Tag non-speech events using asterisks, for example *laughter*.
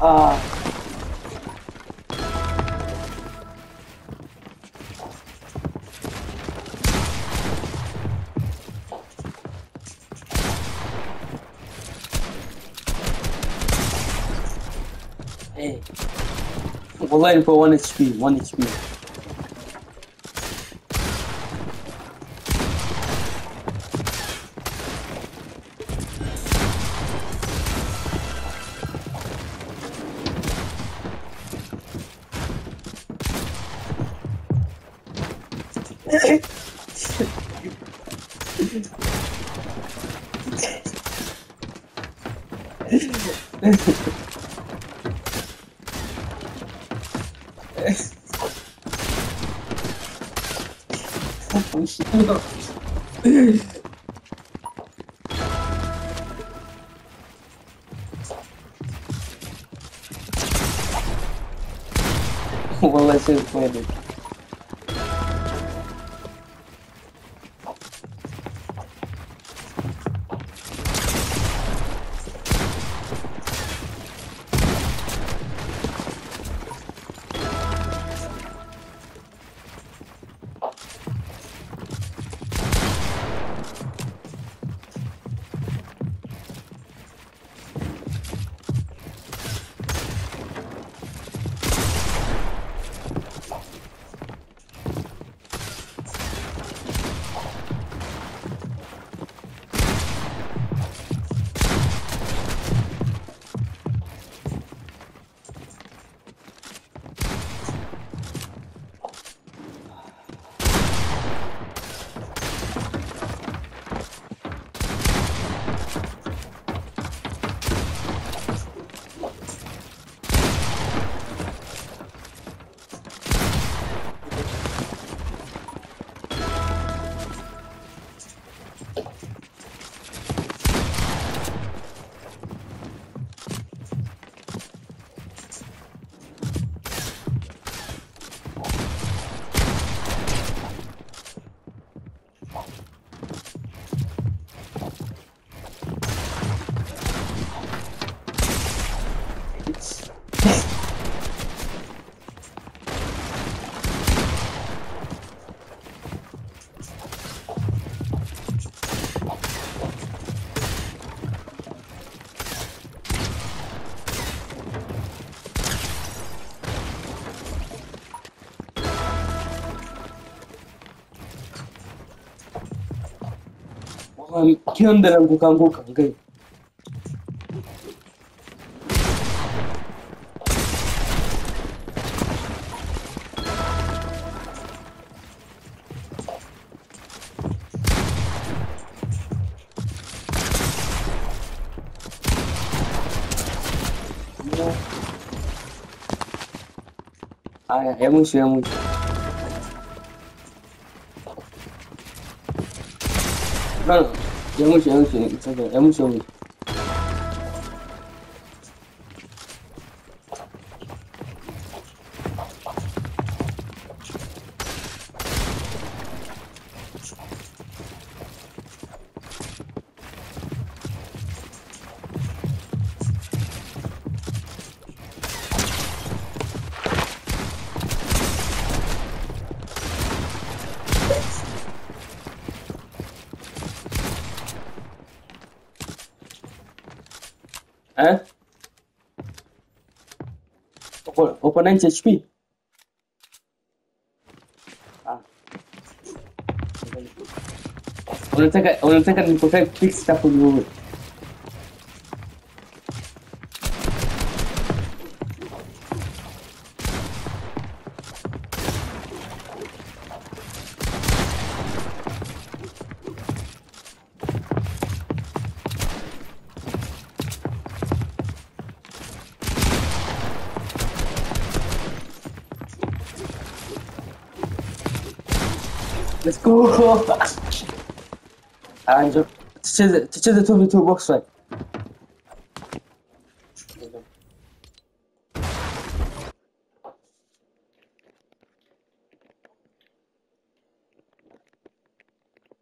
Uh, hey, we're waiting for one HP, one HP. well, let's just play it. Kianda na anguka anguka ngai. Haya, ya mwisho ya mwisho. 看，M 型 M 型，这个 M 型。Eh? Ha? Open 9 HP. Ah. Orang tengah, orang tengah ni perfect fix tak perlu. Let's go! *laughs* and just to the, to the 2v2 box fight.